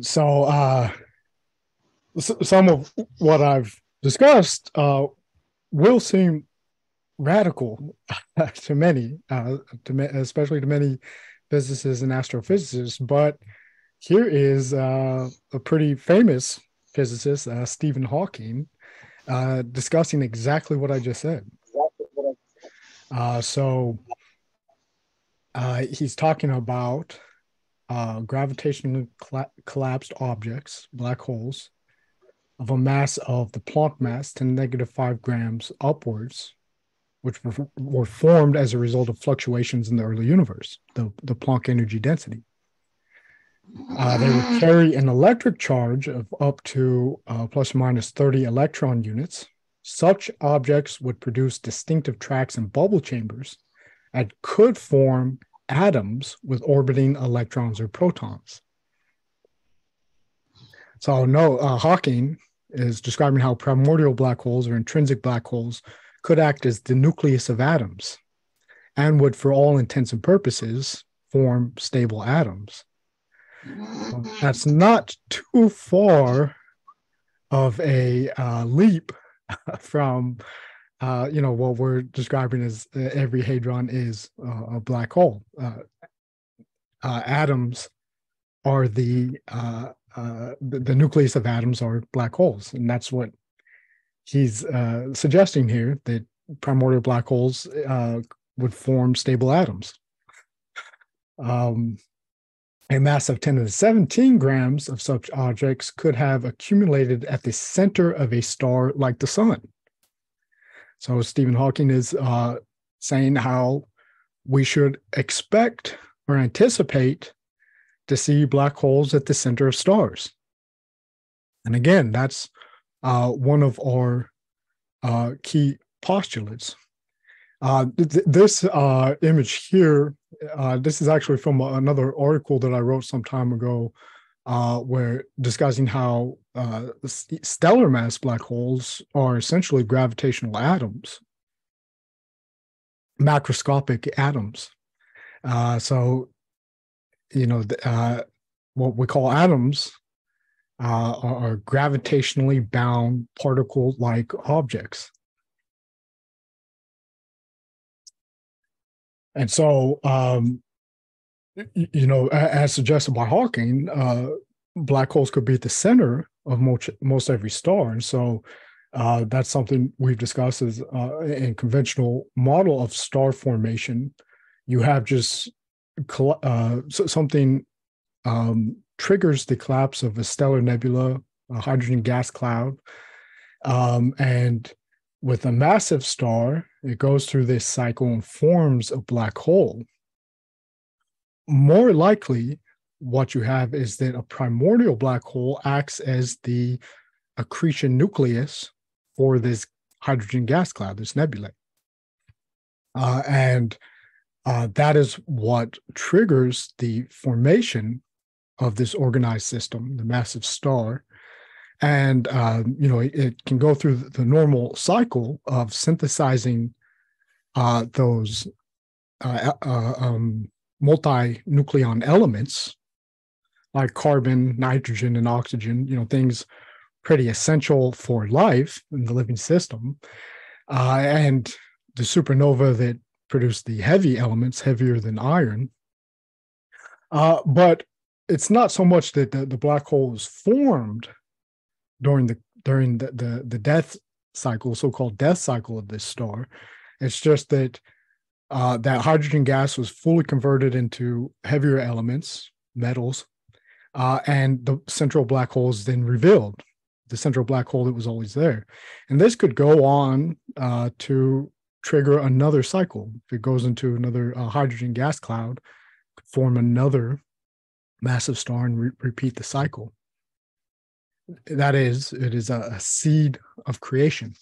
So, uh, some of what I've discussed uh, will seem radical to many, uh, to especially to many physicists and astrophysicists. But here is uh, a pretty famous physicist, uh, Stephen Hawking, uh, discussing exactly what I just said. Uh, so uh, he's talking about uh, gravitationally collapsed objects, black holes, of a mass of the Planck mass 10 negative 5 grams upwards, which were, were formed as a result of fluctuations in the early universe, the, the Planck energy density. Uh, they would carry an electric charge of up to uh, plus or minus 30 electron units. Such objects would produce distinctive tracks and bubble chambers and could form atoms with orbiting electrons or protons. So, no, uh, Hawking is describing how primordial black holes or intrinsic black holes could act as the nucleus of atoms and would, for all intents and purposes, form stable atoms. that's not too far of a uh, leap from uh, you know what we're describing as uh, every hadron is uh, a black hole. Uh, uh, atoms are the, uh, the, the nucleus of atoms are black holes, and that's what he's suggesting here that primordial black holes would form stable atoms. Um, a mass of 10 to the 17 grams of such objects could have accumulated at the center of a star like the sun. So Stephen Hawking is uh, saying how we should expect or anticipate to see black holes at the center of stars. And again, that's uh, one of our uh, key postulates. Uh, th- this uh, image here, uh, this is actually from another article that I wrote some time ago uh, where discussing how uh, stellar mass black holes are essentially gravitational atoms, macroscopic atoms. Uh, so, you know, uh, what we call atoms uh, are, are gravitationally bound particle like objects. And so, um, you know, as suggested by Hawking, uh, black holes could be at the center of most, most every star. And so uh, that's something we've discussed as uh, in conventional model of star formation. You have just uh, something um, triggers the collapse of a stellar nebula, a hydrogen gas cloud. Um, and with a massive star, it goes through this cycle and forms a black hole more likely what you have is that a primordial black hole acts as the accretion nucleus for this hydrogen gas cloud, this nebula. Uh, and uh, that is what triggers the formation of this organized system, the massive star. And, uh, you know, it, can go through the normal cycle of synthesizing uh, those uh, uh, um, multi-nucleon elements like carbon, nitrogen, and oxygen, you know, things pretty essential for life in the living system. Uh, and the supernova that produced the heavy elements, heavier than iron. Uh, but it's not so much that the, the black hole is formed during the during the, the, the death cycle, so-called death cycle of this star. It's just that uh, that hydrogen gas was fully converted into heavier elements, metals, uh, and the central black hole is then revealed, the central black hole that was always there. And this could go on uh, to trigger another cycle. If it goes into another uh, hydrogen gas cloud, form another massive star and re- repeat the cycle. That is, it is a seed of creation.